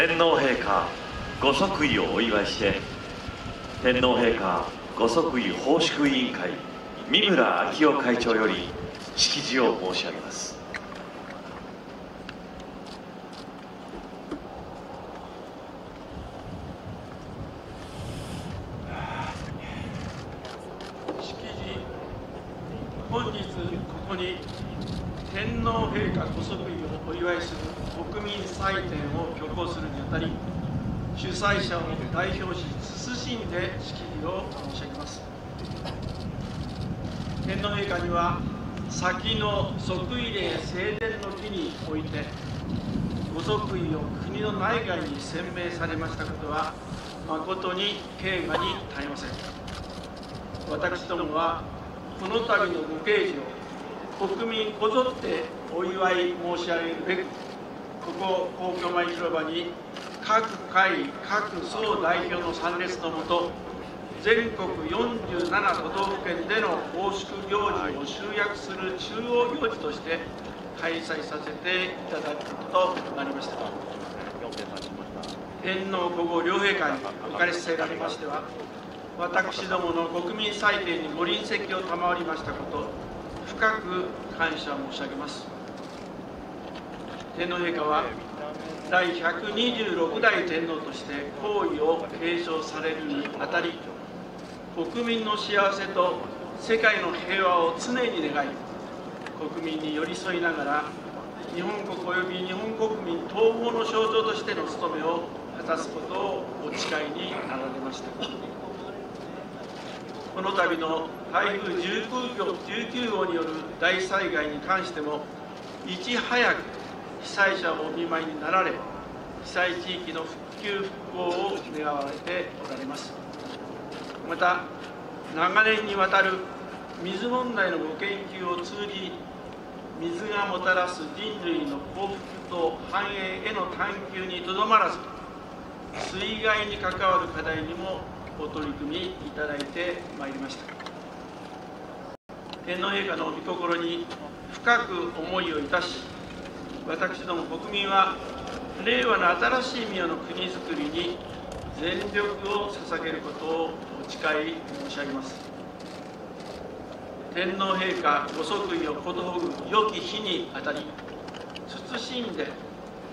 天皇陛下ご即位をお祝いして天皇陛下ご即位奉祝委員会三村昭夫会長より式辞を申し上げます式辞本日ここに天皇陛下ご即位をお祝いする国民祭典を挙行するにあたり主催者を代表し謹んで式辞を申し上げます天皇陛下には先の即位礼正殿の儀においてご即位を国の内外に宣明されましたことは誠に敬賀に堪えません。私どもはこの度のご慶事を国民こぞってお祝い申し上げるべくここ皇居前広場に各会各総代表の参列のもと全国47都道府県での奉祝行事を集約する中央行事として開催させていただくこととなりました。天皇皇后両陛下におかれせられましては私どもの国民祭典にご臨席を賜りましたこと深く感謝申し上げます。天皇陛下は第126代天皇として皇位を継承されるにあたり国民の幸せと世界の平和を常に願い国民に寄り添いながら日本国及び日本国民統合の象徴としての務めを果たすことをお誓いになられました。この度の台風19号 ,19 号による大災害に関してもいち早く被災者をお見舞いになられ被災地域の復旧復興を願われておられます。また長年にわたる水問題のご研究を通じ水がもたらす人類の幸福と繁栄への探求にとどまらず水害に関わる課題にもお取り組みいただいてまいりました。天皇陛下の御心に深く思いをいたし私ども国民は令和の新しい宮の国づくりに全力を捧げることをお誓い申し上げます。天皇陛下ご即位をことほぐ良き日にあたり謹んで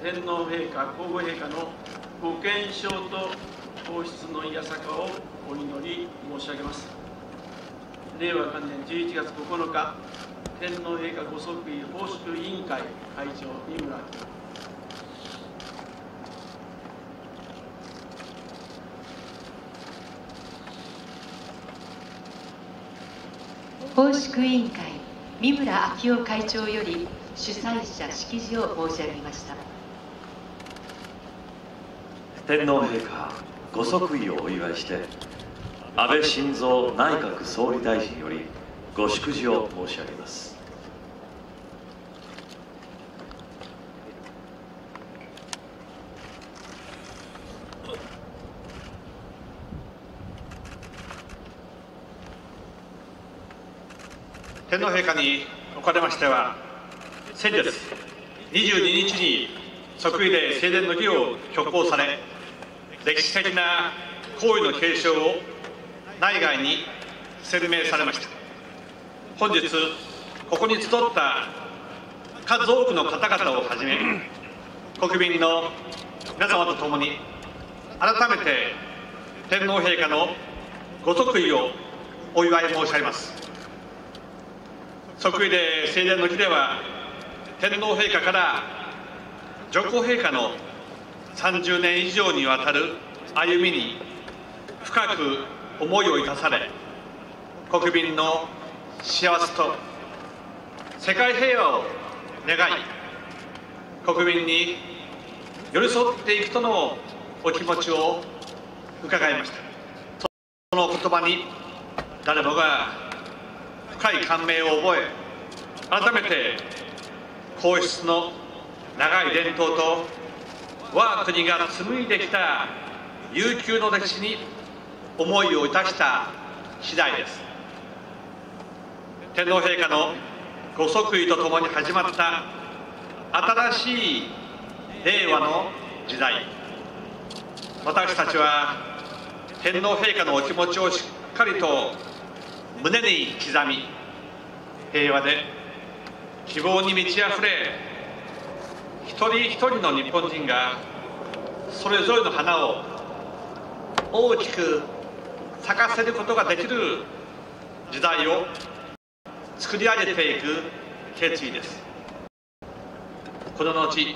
天皇陛下皇后陛下のご健勝と皇室のいやさかをお祈り申し上げます。令和元年11月9日天皇陛下ご即位奉祝委員会会長三村奉祝委員会三村明夫会長より主催者式辞を申し上げました。天皇陛下ご即位をお祝いして安倍晋三内閣総理大臣よりご祝辞を申し上げます。天皇陛下におかれましては先月22日に即位礼正殿の儀を挙行され歴史的な行為の継承を内外に宣明されました。本日ここに集った数多くの方々をはじめ国民の皆様と共に改めて天皇陛下のご即位をお祝い申し上げます。即位礼正殿の儀では天皇陛下から上皇陛下の30年以上にわたる歩みに深く思いをいたされ国民の幸せと世界平和を願い国民に寄り添っていくとのお気持ちを伺いました。その言葉に誰もが深い感銘を覚え改めて皇室の長い伝統と我が国が紡いできた悠久の歴史に思いをいたした次第です。天皇陛下のご即位とともに始まった新しい令和の時代。私たちは天皇陛下のお気持ちをしっかりと胸に刻み平和で希望に満ち溢れ一人一人の日本人がそれぞれの花を大きく咲かせることができる時代を作り上げていく決意です。この後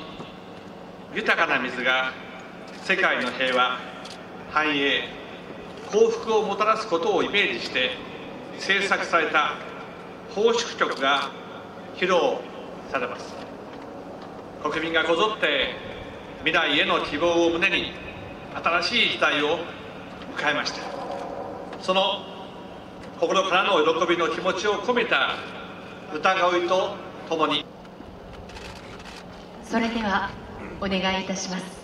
豊かな水が世界の平和繁栄幸福をもたらすことをイメージして制作された奉祝曲が披露されます。国民がこぞって未来への希望を胸に新しい時代を迎えました。その心からの喜びの気持ちを込めた歌声とともに。それではお願いいたします。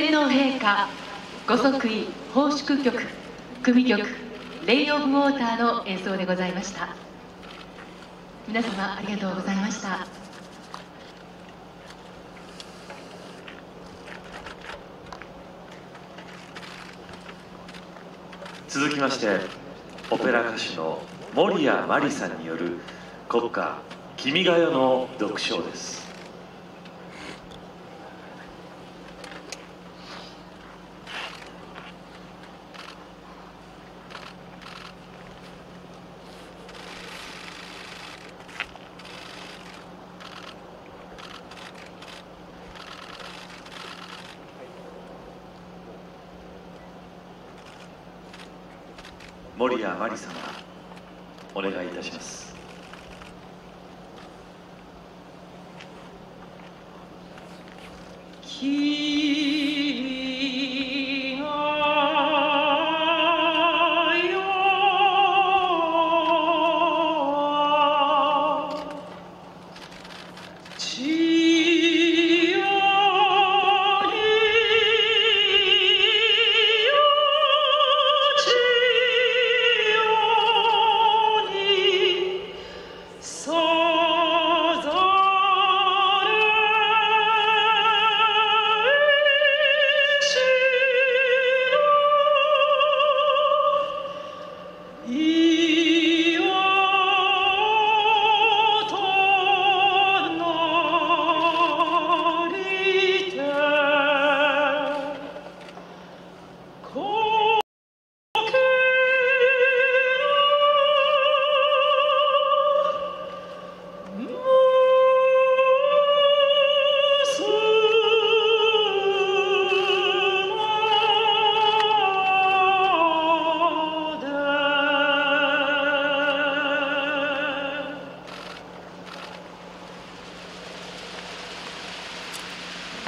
天皇陛下ご即位奉祝曲組曲「レイ・オブ・ウォーター」の演奏でございました。皆様ありがとうございました。続きましてオペラ歌手の守谷真理さんによる国歌「君が代」の読唱です。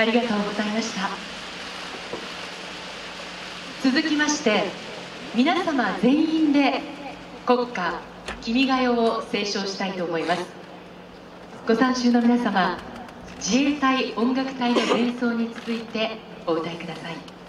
ありがとうございました。続きまして皆様全員で国歌「君が代」を斉唱したいと思います。ご参集の皆様自衛隊音楽隊の演奏に続いてお歌いください。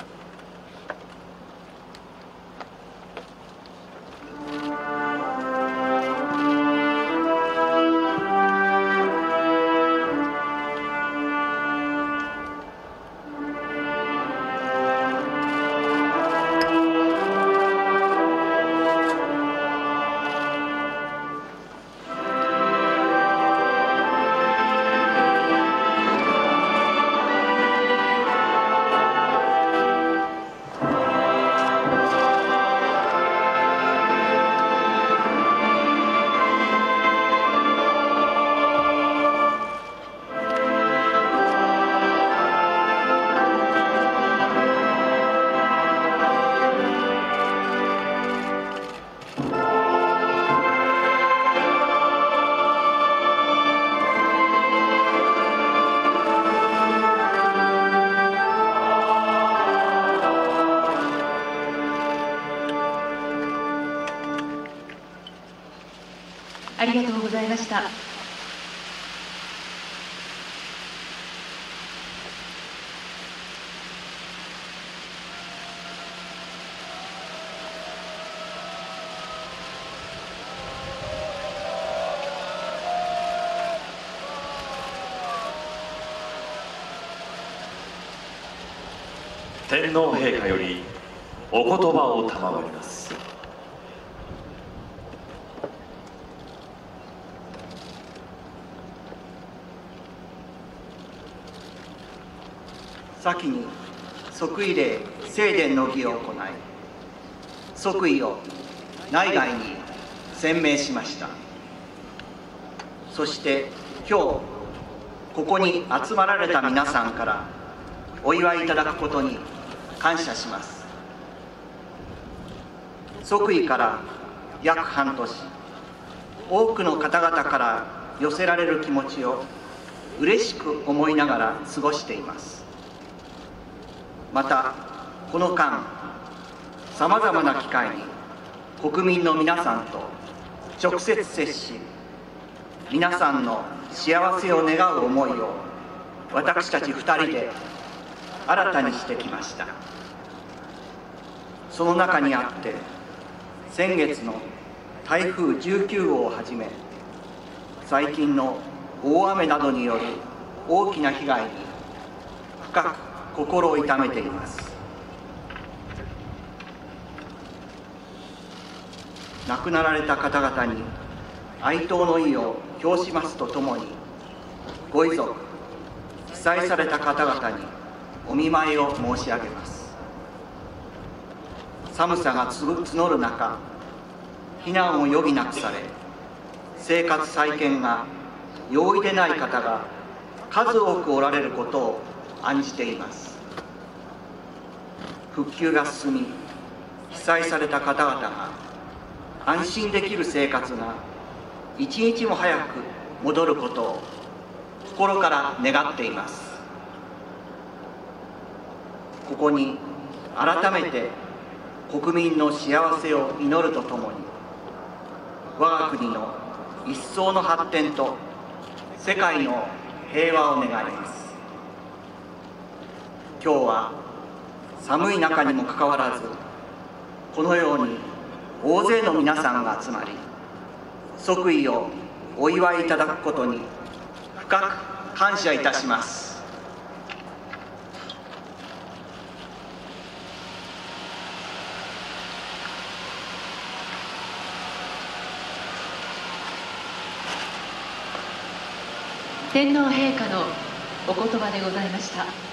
した。天皇陛下よりお言葉を賜ります。先に即位礼正殿の儀を行い即位を内外に宣明しました。そして今日ここに集まられた皆さんからお祝いいただくことに感謝します。即位から約半年多くの方々から寄せられる気持ちを嬉しく思いながら過ごしています。またこの間さまざまな機会に国民の皆さんと直接接し皆さんの幸せを願う思いを私たち2人で新たにしてきました。その中にあって先月の台風19号をはじめ最近の大雨などによる大きな被害に深く心を痛めています。亡くなられた方々に哀悼の意を表しますとともにご遺族被災された方々にお見舞いを申し上げます。寒さが募る中避難を余儀なくされ生活再建が容易でない方が数多くおられることを案じています。復旧が進み被災された方々が安心できる生活が一日も早く戻ることを心から願っています。ここに改めて国民の幸せを祈るとともに我が国の一層の発展と世界の平和を願います。今日は寒い中にもかかわらずこのように大勢の皆さんが集まり即位をお祝いいただくことに深く感謝いたします。天皇陛下のお言葉でございました。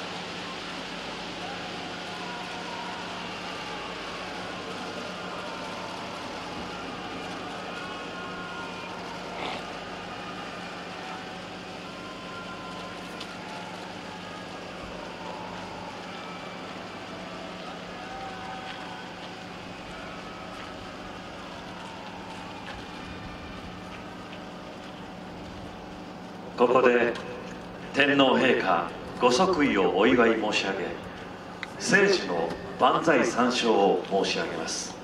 ここで天皇陛下ご即位をお祝い申し上げ政治の万歳三唱を申し上げます。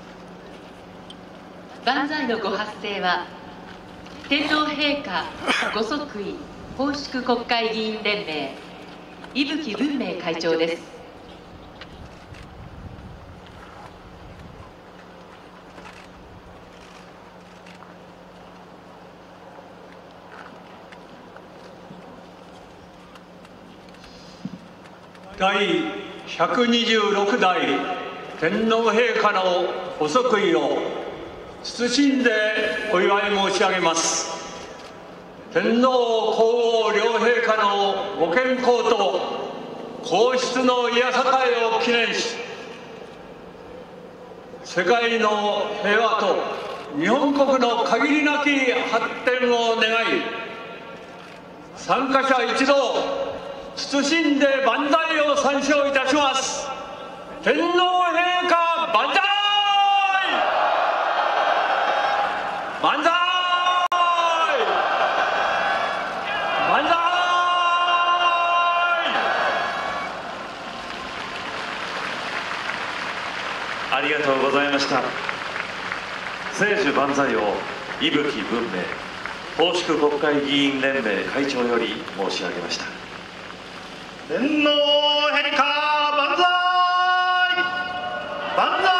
万歳のご発声は天皇陛下ご即位奉祝国会議員連盟伊吹文明会長です。第126代天皇陛下のご即位を謹んでお祝い申し上げます。天皇皇后両陛下のご健康と皇室のいやさかいを記念し世界の平和と日本国の限りなき発展を願い参加者一同謹んで万歳を参照いたします。天皇陛下万歳！万歳！万歳！ありがとうございました。聖樹万歳を伊吹文明奉祝国会議員連盟会長より申し上げました。天皇陛下万歳万歳